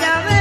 llave.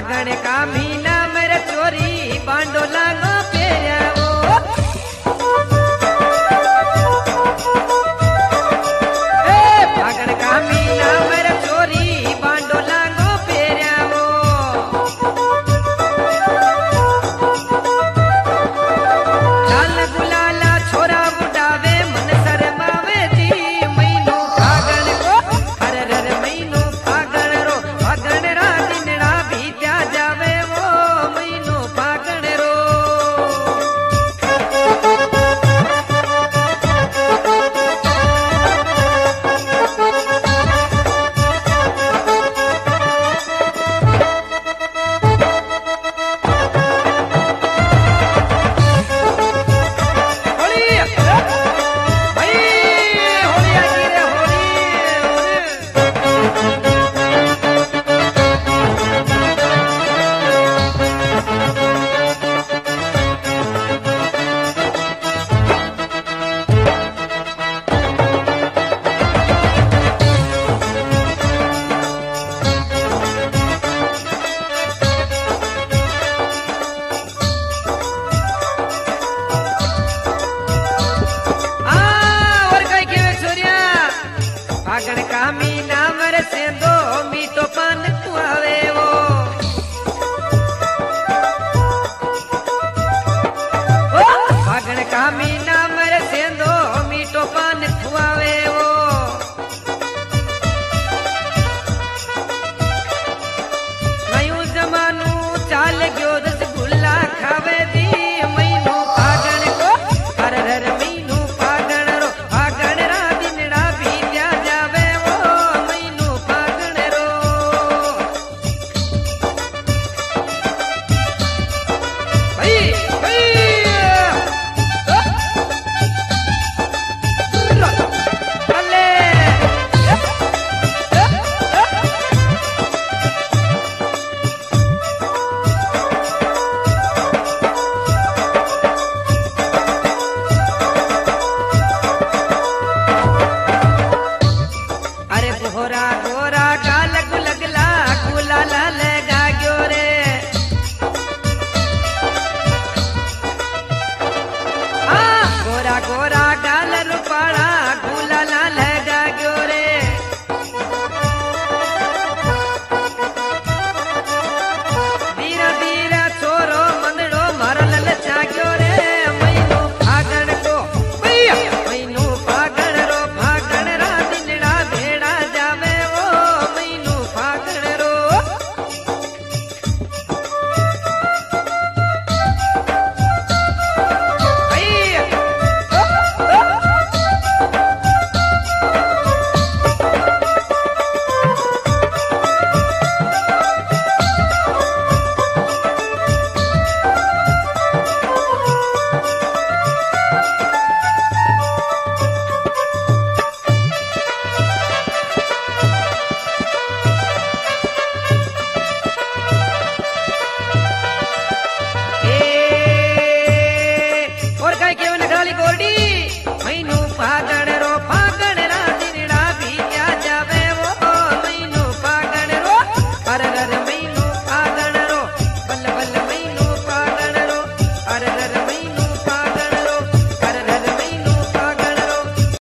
લાગણ કામે